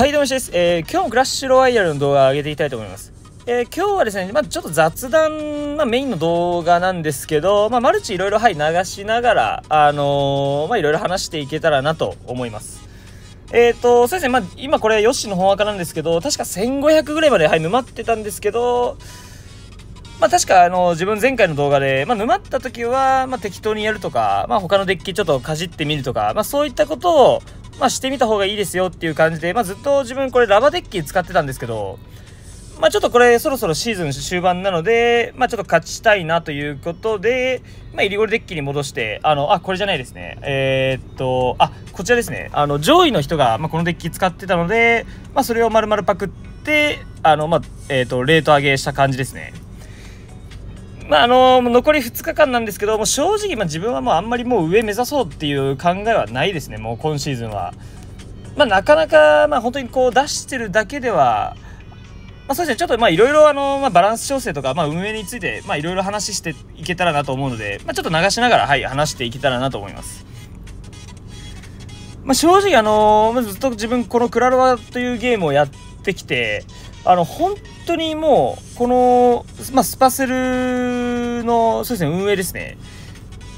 はいどうもしです、えー、今日もクラッシュロワイヤルの動画を上げていきたいと思います。えー、今日はですね、まあ、ちょっと雑談、まあ、メインの動画なんですけど、まあ、マルチいろいろ、はい、流しながら、あのー、まあ、いろいろ話していけたらなと思います。えっ、ー、と、そうですね、まあ、今これ、ヨッシーの本赤なんですけど、確か1500ぐらいまで、はい、沼ってたんですけど、まあ確かあの自分前回の動画で、まあ、沼った時は、まあ、適当にやるとか、まあ、他のデッキちょっとかじってみるとか、まあ、そういったことを、まあ、してみた方がいいですよっていう感じで、まあ、ずっと自分これラバデッキ使ってたんですけど、まあ、ちょっとこれそろそろシーズン終盤なので、まあ、ちょっと勝ちたいなということで、まあ、イリゴルデッキに戻して、あの、あ、これじゃないですね。えー、っと、あ、こちらですね。あの、上位の人が、まあ、このデッキ使ってたので、まあ、それを丸々パクって、あの、まあ、えー、っと、レート上げした感じですね。まあ、あの残り2日間なんですけども正直、ま、自分はもうあんまりもう上目指そうっていう考えはないですねもう今シーズンは。まあ、なかなか、まあ、本当にこう出してるだけでは、まあ、そうですね、ちょっとまあいろいろあの、ま、バランス調整とか、まあ、運営について、ま、いろいろ話していけたらなと思うので、まあ、ちょっと流しながら、はい、話していけたらなと思います。まあ、正直、あのー、ずっと自分、このクラロワというゲームをやってきて、あの、本当にもう、この、まあ、スパセルの、そうですね、運営ですね。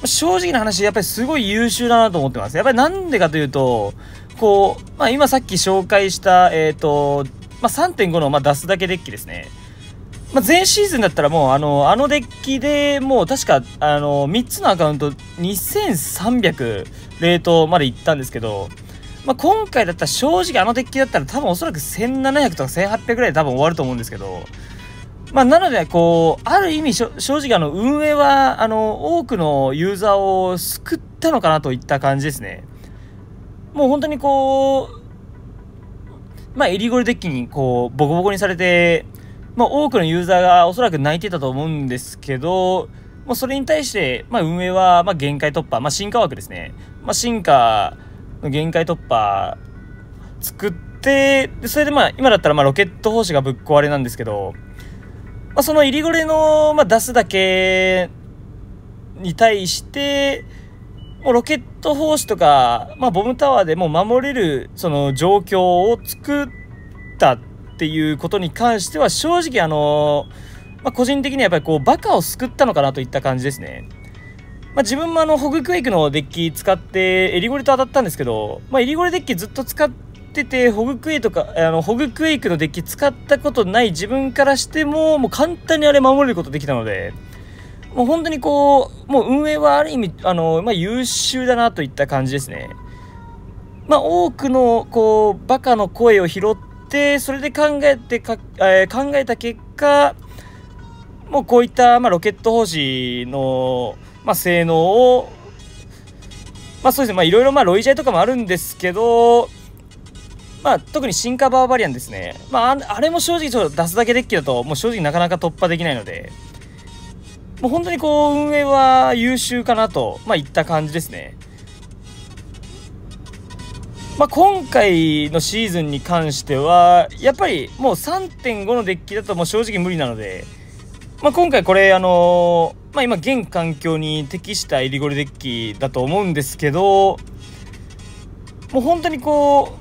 正直な話、やっぱりすごい優秀だなと思ってます。やっぱりなんでかというと、こう、まあ、今さっき紹介した、えっ、ー、と、まあ、3.5の、まあ、出すだけデッキですね。まあ、前シーズンだったらもう、あの、あのデッキでもう確か、あの、3つのアカウント2300レートまで行ったんですけど、まあ、今回だったら正直あのデッキだったら多分おそらく1700とか1800ぐらいで多分終わると思うんですけど、まあ、なので、こう、ある意味、正直、あの、運営は、あの、多くのユーザーを救ったのかなといった感じですね。もう本当にこう、まあ、エリゴルデッキに、こう、ボコボコにされて、まあ、多くのユーザーがおそらく泣いてたと思うんですけど、もうそれに対して、まあ、運営は、まあ、限界突破、まあ、進化枠ですね。まあ、進化、限界突破作ってそれでまあ今だったらまあロケット砲士がぶっ壊れなんですけど、まあ、その入りゴレの、まあ、出すだけに対してもうロケット砲士とか、まあ、ボムタワーでも守れるその状況を作ったっていうことに関しては正直あの、まあ、個人的にはやっぱりこうバカを救ったのかなといった感じですね。まあ、自分もあのホグクエイクのデッキ使ってエリゴレと当たったんですけど、まあ、エリゴレデッキずっと使っててホグクエイとかあのホグクエイクのデッキ使ったことない自分からしてももう簡単にあれ守れることできたのでもう本当にこうもう運営はある意味あの、まあ、優秀だなといった感じですね。まあ、多くのこうバカの声を拾ってそれで考えてか、えー、考えた結果もうこういった、まあ、ロケット砲士のまあ、性能を、まあそうですね、まあいろいろまあロイジャイとかもあるんですけど、まあ特に進化バーバリアンですね。まああれも正直ちょっと出すだけデッキだともう正直なかなか突破できないので、もう本当にこう運営は優秀かなと、まあいった感じですね。まあ、今回のシーズンに関しては、やっぱりもう3.5のデッキだともう正直無理なので、まあ、今回これ、あの、まあ、今、現環境に適したエリゴリデッキだと思うんですけど、もう本当にこ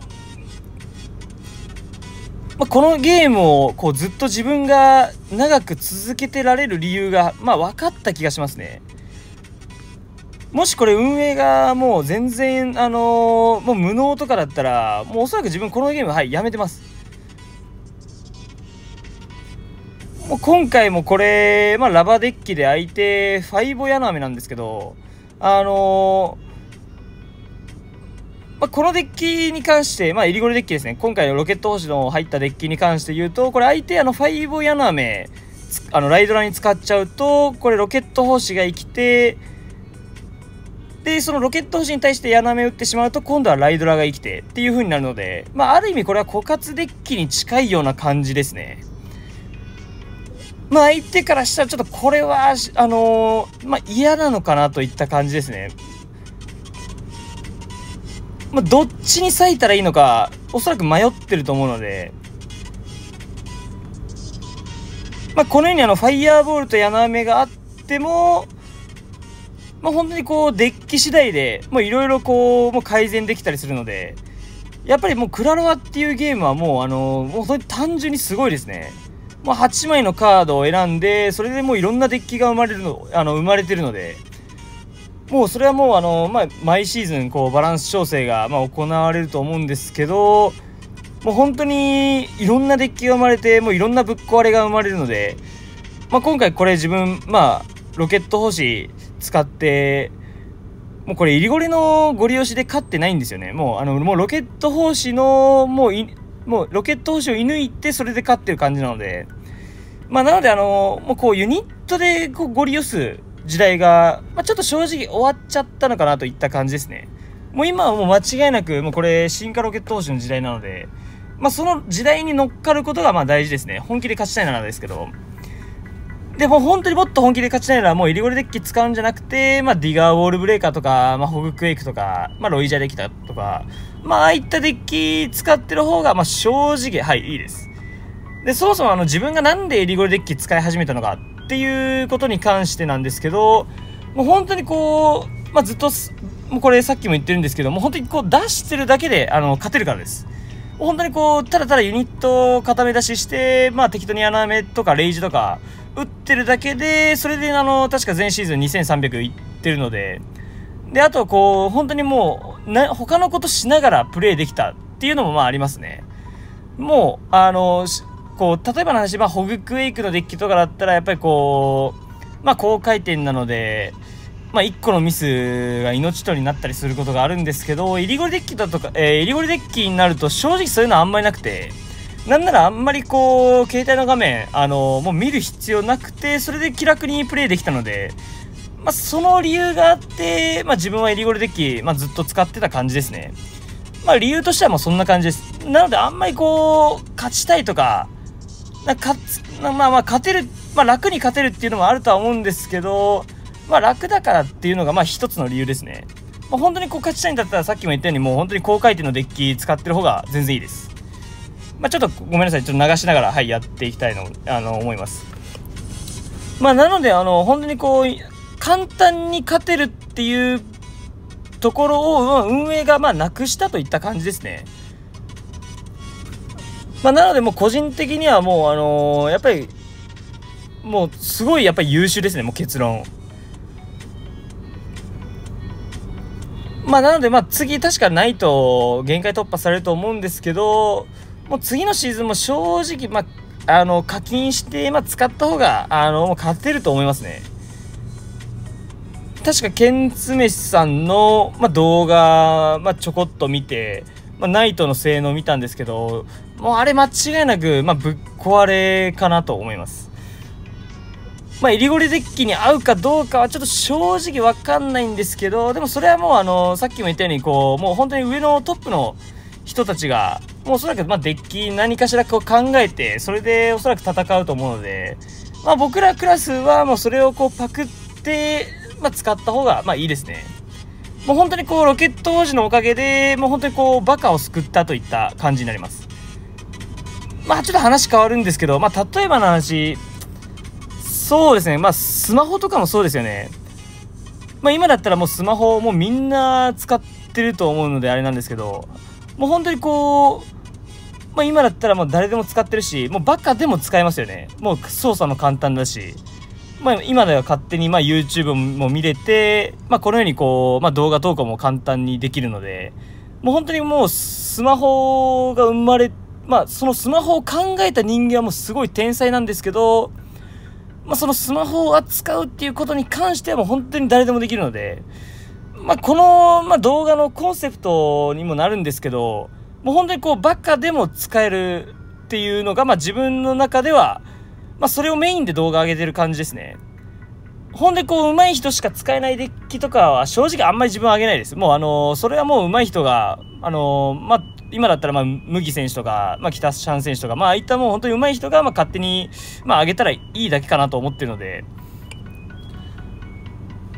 う、まあ、このゲームをこうずっと自分が長く続けてられる理由が、まあ、分かった気がしますね。もしこれ運営がもう全然、あのー、もう無能とかだったら、もうおそらく自分このゲーム、はい、やめてます。もう今回もこれ、まあ、ラバデッキで相手、ファイボヤナメなんですけど、あのー、まあ、このデッキに関して、まあ、エリゴレデッキですね。今回のロケット星の入ったデッキに関して言うと、これ相手、あの、ファイボヤナメ、あの、ライドラに使っちゃうと、これロケット星が生きて、で、そのロケット星に対してヤナメ打ってしまうと、今度はライドラが生きてっていう風になるので、まあ、ある意味これは枯渇デッキに近いような感じですね。まあ相手からしたらちょっとこれは、あのー、まあ嫌なのかなといった感じですね。まあどっちに割いたらいいのか、おそらく迷ってると思うので、まあこのようにあの、ファイヤーボールと柳目があっても、まあ本当にこう、デッキ次第で、もういろいろこう、もう改善できたりするので、やっぱりもうクラロワっていうゲームはもうあのもう本当に単純にすごいですね。もう8枚のカードを選んで、それでもういろんなデッキが生まれるの、あの、生まれてるので、もうそれはもうあの、まあ、毎シーズンこうバランス調整がま行われると思うんですけど、もう本当にいろんなデッキが生まれて、もういろんなぶっ壊れが生まれるので、まあ、今回これ自分、まあ、ロケット星使って、もうこれ、入りゴリのゴリ押しで勝ってないんですよね。もう、あの、もうロケット星の、もう、もうロケット星を射抜いて、それで勝ってる感じなので、まあ、なので、あの、もうこう、ユニットでこうゴリ押す時代が、まあ、ちょっと正直終わっちゃったのかなといった感じですね。もう今はもう間違いなく、もうこれ、進化ロケット星の時代なので、まあ、その時代に乗っかることがまあ大事ですね。本気で勝ちたいならですけど。で、も本当にもっと本気で勝ちたいなら、もうイリゴリデッキ使うんじゃなくて、まあ、ディガーウォールブレーカーとか、まあ、ホグクエイクとか、まあ、ロイジャーデッキだとか、まあ、ああいったデッキ使ってる方が、まあ、正直、はい、いいです。で、そもそもあの、自分がなんでイリゴリデッキ使い始めたのかっていうことに関してなんですけど、もう本当にこう、まあ、ずっと、もうこれさっきも言ってるんですけども、本当にこう出してるだけで、あの、勝てるからです。本当にこう、ただただユニットを固め出しして、まあ適当に穴埋めとかレイジとか打ってるだけで、それであの、確か前シーズン2300いってるので、で、あとこう、本当にもう、な、他のことしながらプレイできたっていうのもまあありますね。もう、あの、こう、例えばの話、まあ、ホグクエイクのデッキとかだったら、やっぱりこう、まあ、高回転なので、まあ、1個のミスが命取りになったりすることがあるんですけど、イリゴリデッキだとか、えー、イリゴリデッキになると正直そういうのはあんまりなくて、なんならあんまりこう、携帯の画面、あの、もう見る必要なくて、それで気楽にプレイできたので、まあ、その理由があって、まあ、自分はイリゴリデッキ、まあ、ずっと使ってた感じですね。まあ、理由としてはもうそんな感じです。なので、あんまりこう、勝ちたいとか、なかまあまあ、勝てる、まあ、楽に勝てるっていうのもあるとは思うんですけど、まあ楽だからっていうのがまあ一つの理由ですね。まあ、本当にこう勝ちたいんだったらさっきも言ったようにもう本当に高回転のデッキ使ってる方が全然いいです。まあちょっとごめんなさい。ちょっと流しながらはいやっていきたいの、あの、思います。まあなのであの、本当にこう、簡単に勝てるっていうところを運営がまあなくしたといった感じですね。まあ、なのでもう個人的にはもうあの、やっぱりもうすごいやっぱり優秀ですねもう結論まあなのでまあ次確かないと限界突破されると思うんですけど、もう次のシーズンも正直、まあ、あの、課金して、まあ、使った方が、あの、もう勝てると思いますね。確か、ケンツメシさんの、まあ、動画、まあ、ちょこっと見て、まあ、ナイトの性能を見たんですけど、もうあれ間違いなく、まあ、ぶっ壊れかなと思います。まあ、イリゴリデッキに合うかどうかはちょっと正直わかんないんですけど、でもそれはもうあの、さっきも言ったように、こう、もう本当に上のトップの人たちが、もうおそらくまあデッキ何かしらこう考えて、それでおそらく戦うと思うので、まあ僕らクラスはもうそれをこうパクって、まあ使った方がまあいいですね。もう本当にこうロケット王子のおかげで、もう本当にこうバカを救ったといった感じになります。まあちょっと話変わるんですけど、まあ例えばの話、そうですね。まあ、スマホとかもそうですよね。まあ、今だったらもうスマホもうみんな使ってると思うのであれなんですけど、もう本当にこう、まあ、今だったらもう誰でも使ってるし、もうバカでも使えますよね。もう操作も簡単だし、まあ、今では勝手にまあ YouTube も見れて、まあ、このようにこう、まあ、動画投稿も簡単にできるので、もう本当にもうスマホが生まれ、まあ、そのスマホを考えた人間はもうすごい天才なんですけど、まあ、そのスマホを扱うっていうことに関してはもう本当に誰でもできるので、まあ、この、まあ、動画のコンセプトにもなるんですけど、もう本当にこう、バカでも使えるっていうのが、まあ、自分の中では、まあ、それをメインで動画上げてる感じですね。ほんで、こう、上手い人しか使えないデッキとかは、正直あんまり自分は上げないです。もう、あのー、それはもう上手い人が、あのー、まあ、今だったら、まあ、麦選手とか、まあ、北シャン選手とか、まあ、ああいったもう本当に上手い人が、まあ、勝手に、まあ、上げたらいいだけかなと思ってるので、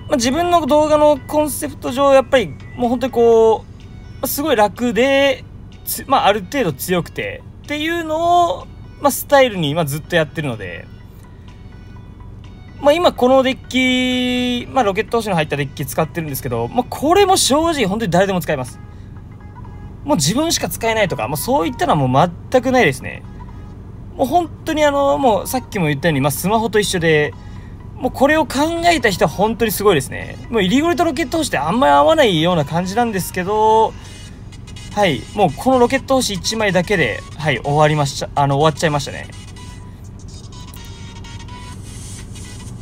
まあ、自分の動画のコンセプト上、やっぱり、もう本当にこう、すごい楽で、まあ、ある程度強くて、っていうのを、まあ、スタイルに、まあ、ずっとやってるので、まあ、今このデッキ、まあ、ロケット星の入ったデッキ使ってるんですけど、まあ、これも正直本当に誰でも使えます。もう自分しか使えないとか、もうそういったのはもう全くないですね。もう本当にあの、もうさっきも言ったように、まあ、スマホと一緒で、もうこれを考えた人は本当にすごいですね。もうイリゴリとロケット星ってあんまり合わないような感じなんですけど、はい、もうこのロケット星1枚だけで、はい、終わりました、あの、終わっちゃいましたね。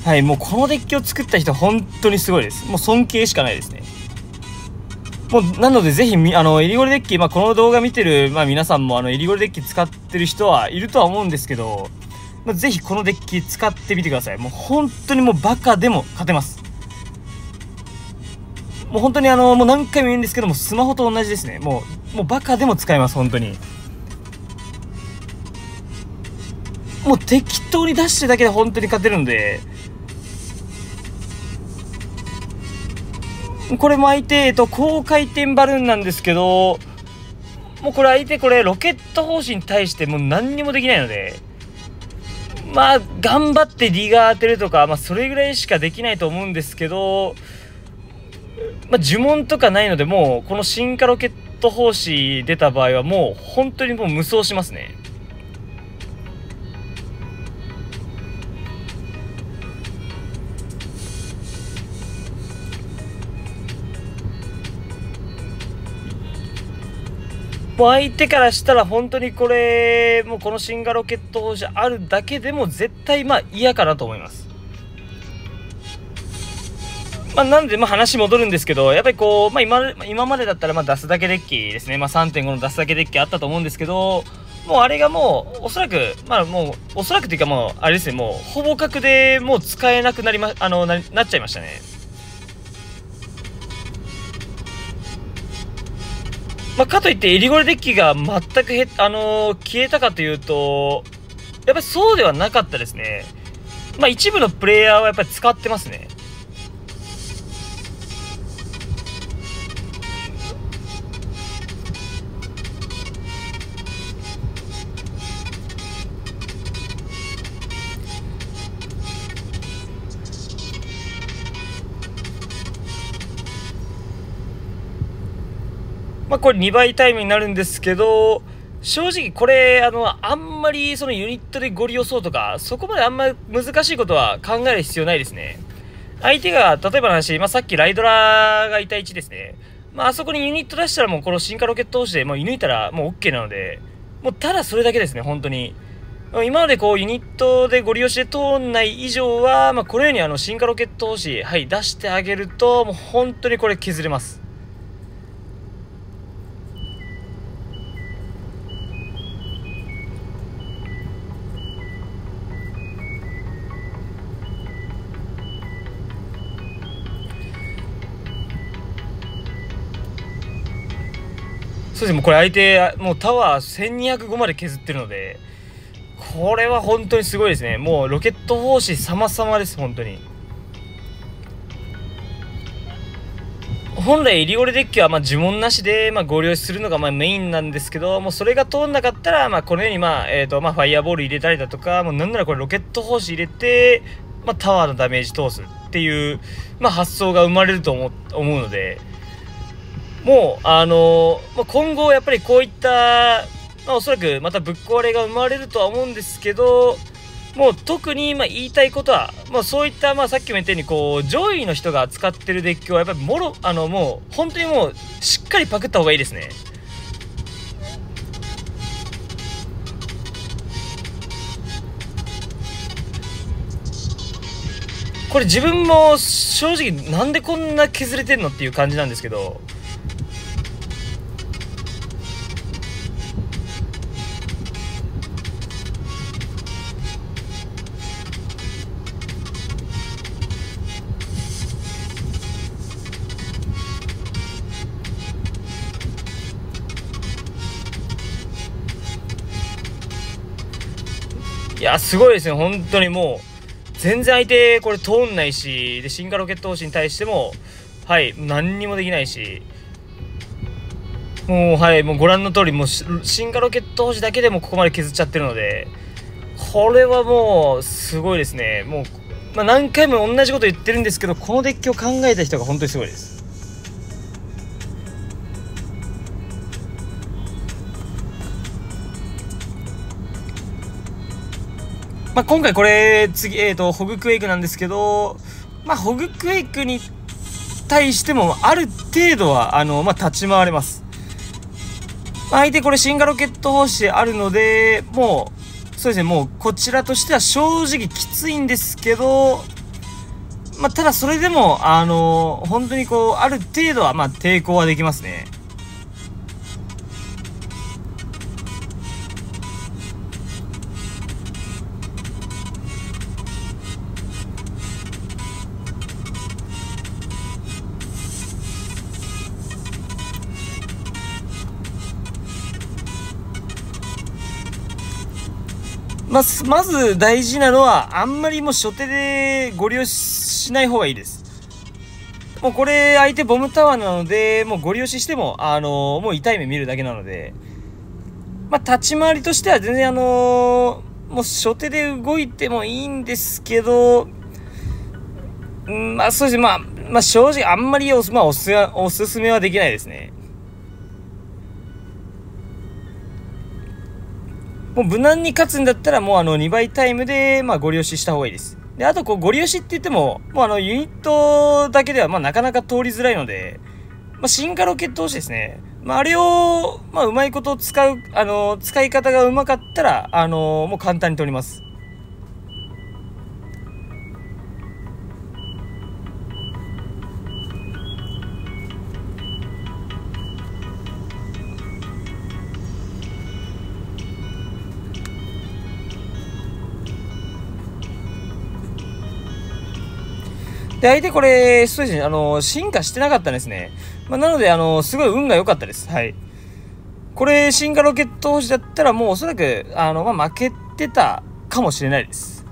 はい、もうこのデッキを作った人本当にすごいです。もう尊敬しかないですね。もう、なのでぜひ、あの、エリゴリデッキ、まあ、この動画見てる、まあ、皆さんも、あの、エリゴリデッキ使ってる人はいるとは思うんですけど、まあ、ぜひこのデッキ使ってみてください。もう本当にもうバカでも勝てます。もう本当にあの、もう何回も言うんですけども、スマホと同じですね。もう、もうバカでも使えます、本当に。もう適当に出してるだけで本当に勝てるんで、これも相手、えっと、高回転バルーンなんですけど、もうこれ相手これロケット方針に対してもう何にもできないので、まあ、頑張ってリガー当てるとか、まあ、それぐらいしかできないと思うんですけど、まあ、呪文とかないので、もう、この進化ロケット方式出た場合は、もう、本当にもう無双しますね。もう相手からしたら本当にこれ、もうこのシンガロケット砲車あるだけでも絶対まあ嫌かなと思います。まあ、なんで、まあ、話戻るんですけど、やっぱりこう、まあ今、今までだったら、まあ、出すだけデッキですね。まあ、3.5の出すだけデッキあったと思うんですけど、もうあれがもう、おそらく、まあもう、おそらくというかもう、あれですね、もう、ほぼ角でもう使えなくなりま、あの、な、なっちゃいましたね。まあ、かといって、エリゴレデッキが全くへ、あのー、消えたかというと、やっぱりそうではなかったですね。まあ、一部のプレイヤーはやっぱり使ってますね。まあ、これ2倍タイムになるんですけど、正直これ、あの、あんまりそのユニットでゴリ押そうとか、そこまであんまり難しいことは考える必要ないですね。相手が、例えばの話、まあ、さっきライドラがいた位置ですね。まあ、あそこにユニット出したらもうこの進化ロケット同士でもう射抜いたらもう OK なので、もうただそれだけですね、本当に。今までこうユニットでゴリ押しで通んない以上は、まあ、このようにあの進化ロケット星、はい、出してあげると、もう本当にこれ削れます。そうですね、もうこれ相手、もうタワー1205まで削ってるので、これは本当にすごいですね。もうロケット方針様々です、本当に。本来、リゴレデッキはま呪文なしでま合流するのがまメインなんですけど、もうそれが通んなかったら、まあ、このように、まあえーとまあ、ファイアボール入れたりだとか、もうなんならこれロケット方針入れて、まあ、タワーのダメージ通すっていう、まあ、発想が生まれると思うので、もう、あのー、今後やっぱりこういった、まあ、おそらくまたぶっ壊れが生まれるとは思うんですけど、もう特にま言いたいことは、まあ、そういったまあさっきも言ったようにこう上位の人が使ってるデッキはやっぱりもろあのもう本当にもうしっかりパクった方がいいですね。これ自分も正直なんでこんな削れてんのっていう感じなんですけどいや、すごいですね、本当にもう、全然相手、これ通んないし、で、進化ロケット星に対しても、はい、何にもできないし、もう、はい、もうご覧の通り、もう、進化ロケット星だけでもここまで削っちゃってるので、これはもう、すごいですね。もう、まあ、何回も同じこと言ってるんですけど、このデッキを考えた人が本当にすごいです。まあ、今回これ、次、えっ、ー、と、ホグクエイクなんですけど、まあ、ホグクエイクに対しても、ある程度は、あの、まあ、立ち回れます。まあ、相手これ、進化ロケット方式あるので、もう、そうですね、もう、こちらとしては正直きついんですけど、まあ、ただそれでも、あの本当にこう、ある程度は、まあ、抵抗はできますね。ままず大事なのは、あんまりもう初手でご利用しない方がいいです。もうこれ相手ボムタワーなので、もうご利用ししても、あのー、もう痛い目見るだけなので、まあ、立ち回りとしては全然あのー、もう初手で動いてもいいんですけど、まあそうですね、まあ、まあ正直あんまりお,、まあ、おすおすすめはできないですね。もう無難に勝つんだったらもうあの2倍タイムでまあご利用しした方がいいです。で、あとこうご利用しって言っても、もうあのユニットだけではまあなかなか通りづらいので、まあ進化ロケット押しですね。まああれを、まあうまいこと使う、あの、使い方がうまかったら、あの、もう簡単に取ります。で、相手これ、そうですね、あの、進化してなかったんですね。まあ、なので、あの、すごい運が良かったです。はい。これ、進化ロケット星だったら、もうおそらく、あの、まあ、負けてたかもしれないです。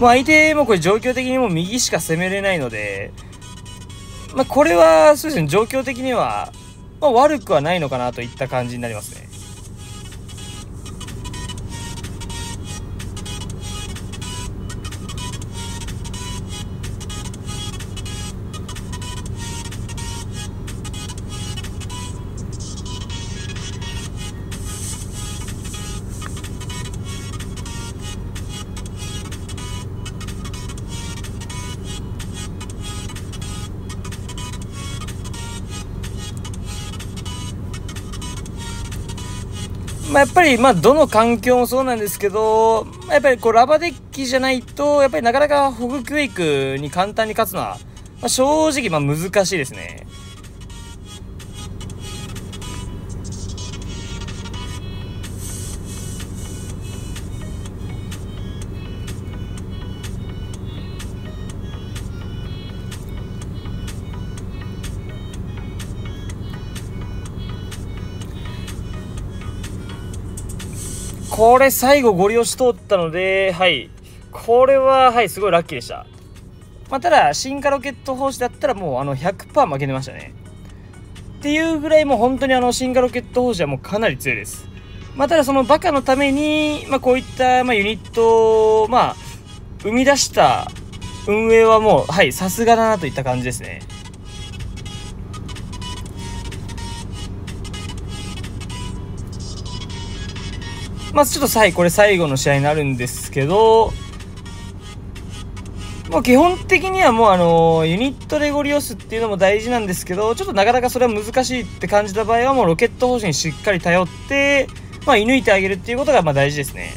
もう相手もこれ状況的にも右しか攻めれないので、まあ、これは、そうですね、状況的には、まあ、悪くはないのかなといった感じになりますね。まあ、やっぱり、まあ、どの環境もそうなんですけど、やっぱりこう、ラバデッキじゃないと、やっぱりなかなかホグクエイクに簡単に勝つのは、まあ、正直、まあ、難しいですね。これ最後ゴリ押し通ったので、はい。これは、はい、すごいラッキーでした。まあ、ただ、進化ロケット方式だったらもうあの100%負けてましたね。っていうぐらいもう本当にあの進化ロケット方式はもうかなり強いです。まあ、ただそのバカのために、まあ、こういった、ま、ユニットを、まあ、生み出した運営はもう、はい、さすがだなといった感じですね。まずちょっと最これ最後の試合になるんですけど、もう基本的にはもうあのユニットでゴリ押すっていうのも大事なんですけど、ちょっとなかなかそれは難しいって感じた場合はもうロケット方針にしっかり頼って、まあ、射抜いてあげるっていうことがまあ大事ですね。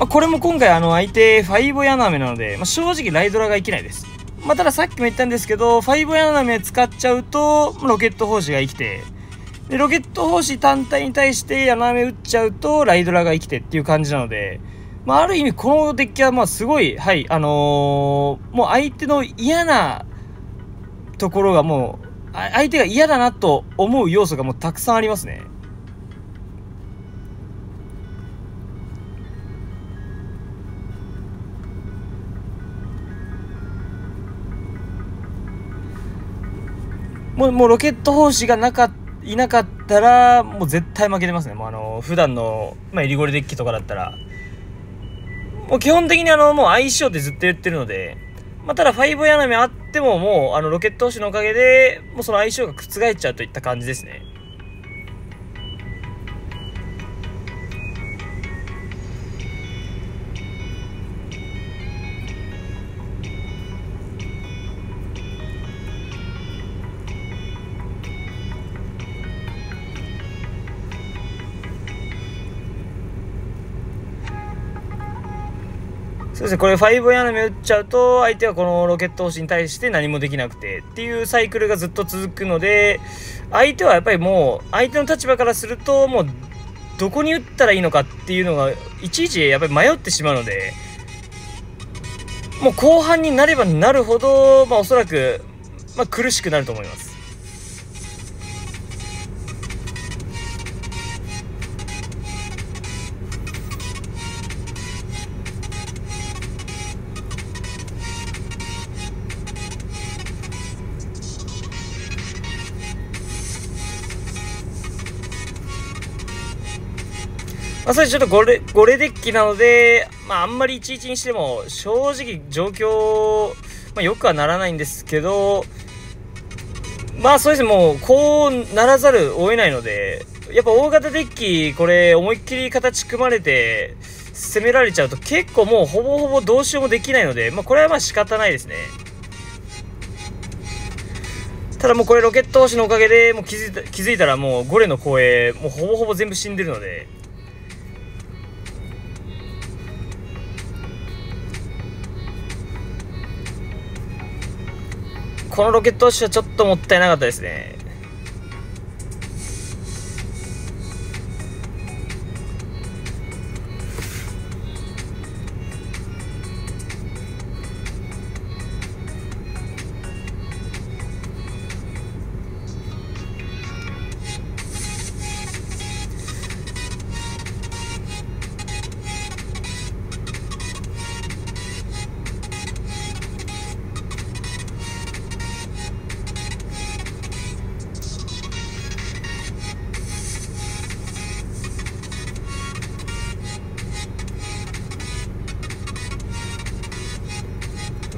まあ、これも今回あの相手ファイボヤナメなので、まあ、正直ライドラが生きないです。まあ、たださっきも言ったんですけど、5ヤナメ使っちゃうと、ロケット砲士が生きて、で、ロケット砲士単体に対してヤナメ打っちゃうと、ライドラが生きてっていう感じなので、まあ、ある意味このデッキは、まあ、すごい、はい、あのー、もう相手の嫌なところがもう、相手が嫌だなと思う要素がもうたくさんありますね。もう、もうロケット砲士がなかいなかったら、もう絶対負けてますね。もうあの、普段の、まあ、エリゴリデッキとかだったら、もう基本的にあの、もう相性ってずっと言ってるので、まあ、ただ5ヤナメあってももう、あの、ロケット星のおかげで、もうその相性が覆っちゃうといった感じですね。そうですね、これ5ヤナメ打っちゃうと、相手はこのロケット星に対して何もできなくてっていうサイクルがずっと続くので、相手はやっぱりもう、相手の立場からすると、もう、どこに打ったらいいのかっていうのが、いちいちやっぱり迷ってしまうので、もう後半になればなるほど、まあおそらく、まあ苦しくなると思います。まあ、それちょっとゴレ、ゴレデッキなので、まあ、あんまり11にしても、正直状況、まあ、よくはならないんですけど、まあそうですね、もう、こうならざるを得ないので、やっぱ大型デッキ、これ、思いっきり形組まれて、攻められちゃうと結構もうほぼほぼどうしようもできないので、まあこれはまあ仕方ないですね。ただもうこれロケット星のおかげでもう気づいた気づいたらもうゴレの光栄もうほぼほぼ全部死んでるのでこのロケット押しはちょっともったいなかったですね。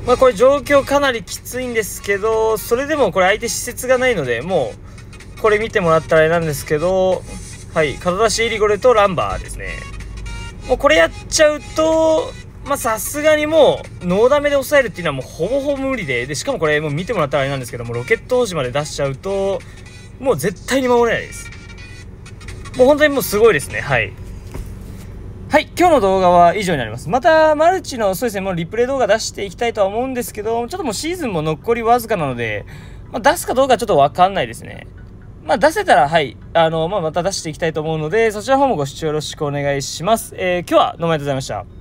まあこれ状況かなりきついんですけど、それでもこれ相手施設がないので、もう、これ見てもらったらあれなんですけど、はい、肩出しエリゴレとランバーですね。もうこれやっちゃうと、まさすがにもう、ノーダメで抑えるっていうのはもうほぼほぼ無理で、で、しかもこれもう見てもらったらあれなんですけども、ロケット王子まで出しちゃうと、もう絶対に守れないです。もう本当にもうすごいですね、はい。はい、今日の動画は以上になります。また、マルチの、そうですね、もうリプレイ動画出していきたいとは思うんですけど、ちょっともうシーズンも残りわずかなので、まあ、出すかどうかちょっとわかんないですね。まあ、出せたら、はい、あの、まあ、また出していきたいと思うので、そちらの方もご視聴よろしくお願いします。えー、今日はどうもありがとうございました。